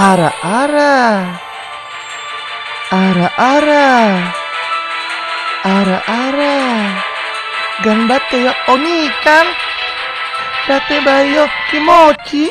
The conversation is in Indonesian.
Ara-ara. Ara-ara. Ara-ara. Ganbate yo onikan. Date bayo kimochi.